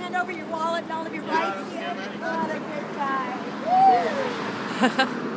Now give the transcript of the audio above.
hand over your wallet and all of your rights. What a good guy.